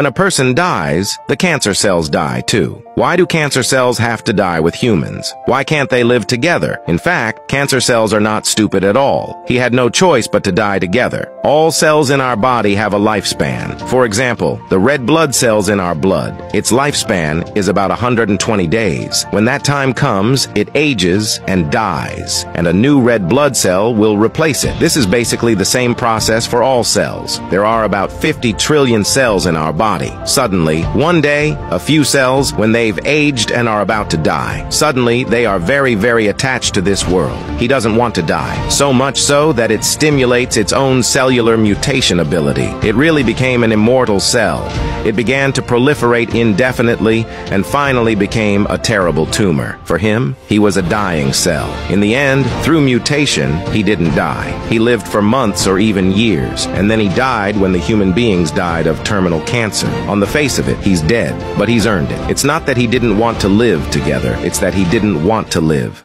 When a person dies, the cancer cells die too. Why do cancer cells have to die with humans? Why can't they live together? In fact, cancer cells are not stupid at all. He had no choice but to die together. All cells in our body have a lifespan. For example, the red blood cells in our blood. Its lifespan is about 120 days. When that time comes, it ages and dies, and a new red blood cell will replace it. This is basically the same process for all cells. There are about 50 trillion cells in our body. Suddenly, one day, a few cells, when they They've aged and are about to die. Suddenly, they are very, very attached to this world. He doesn't want to die. So much so that it stimulates its own cellular mutation ability. It really became an immortal cell. It began to proliferate indefinitely and finally became a terrible tumor. For him, he was a dying cell. In the end, through mutation, he didn't die. He lived for months or even years, and then he died when the human beings died of terminal cancer. On the face of it, he's dead, but he's earned it. It's not that he didn't want to live together. It's that he didn't want to live.